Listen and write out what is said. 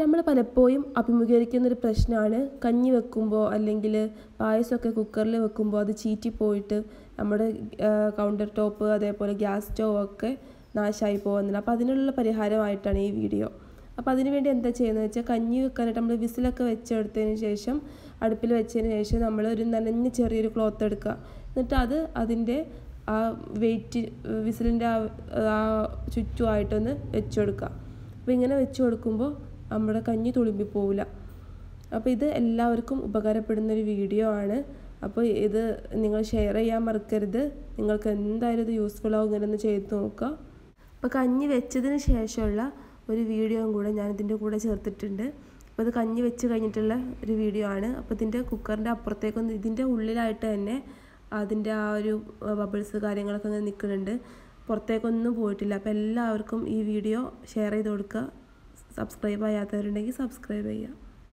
നമ്മൾ പലപ്പോഴും അഭിമുഖീകരിക്കുന്ന ഒരു പ്രശ്നമാണ്. കഞ്ഞി വെക്കുമ്പോൾ അല്ലെങ്കിൽ പായസമൊക്കെ കുക്കറിൽ വെക്കുമ്പോൾ അത് ചീറ്റിപ്പോയിട്ട് നമ്മുടെ കൗണ്ടർ ടോപ്പ് അതേപോലെ ഗ്യാസ് സ്റ്റവ് ഒക്കെ നാശമായി പോകുന്നില്ല അപ്പോൾ അതിനുള്ള പരിഹാരമായിട്ടാണ് ഈ വീഡിയോ. അപ്പോൾ അതിനുവേണ്ടി എന്താ ചെയ്യുന്നത് വെച്ചാൽ കഞ്ഞി വെക്കാനായിട്ട് നമ്മൾ വിസിലൊക്കെ വെച്ചെടുത്തതിന് ശേഷം അടുപ്പിൽ വെച്ചതിന് ശേഷം നമ്മൾ ഒരു നനഞ്ഞ ചെറിയൊരു ക്ലോത്ത് എടുക്കുക. എന്നിട്ട് അത് അതിന്റെ ആ വെയിറ്റ് വിസിലിന്റെ ആ ചുറ്റുമായിട്ടൊന്ന് വെച്ചു കൊടുക്കുക. അപ്പോൾ ഇങ്ങനെ വെച്ച് കൊടുക്കുമ്പോൾ നമ്മുടെ കഞ്ഞി തുളുമ്പി പോവില്ല. അപ്പോൾ ഇത് എല്ലാവർക്കും ഉപകാരപ്പെടുന്ന ഒരു വീഡിയോ ആണ്. അപ്പോൾ ഇത് നിങ്ങൾ ഷെയർ ചെയ്യാൻ മറക്കരുത്. നിങ്ങൾക്ക് എന്തായാലും ഇത് യൂസ്ഫുൾ ആവും ഇങ്ങനെ ഒന്ന് ചെയ്ത് നോക്കുക. അപ്പോൾ കഞ്ഞി വെച്ചതിന് ശേഷമുള്ള ഒരു വീഡിയോയും കൂടെ ഞാൻ ഇതിന്റെ കൂടെ ചേർത്തിട്ടുണ്ട്. അപ്പോൾ ഇത് കഞ്ഞി വെച്ച് കഴിഞ്ഞിട്ടുള്ള ഒരു വീഡിയോ ആണ്. അപ്പോൾ ഇതിന്റെ കുക്കറിന്റെ അപ്പുറത്തേക്കൊന്ന് ഇതിന്റെ ഉള്ളിലായിട്ട് തന്നെ അതിന്റെ ആ ഒരു ബബിൾസ് കാര്യങ്ങളൊക്കെ ഇങ്ങനെ നിൽക്കുന്നുണ്ട്. പുറത്തേക്കൊന്നും പോയിട്ടില്ല. അപ്പോൾ എല്ലാവർക്കും ഈ വീഡിയോ ഷെയർ ചെയ്ത് കൊടുക്കുക. సబ్స్క్రైబ్ అయ్యాతారండి సబ్స్క్రైబ్ అయ్యా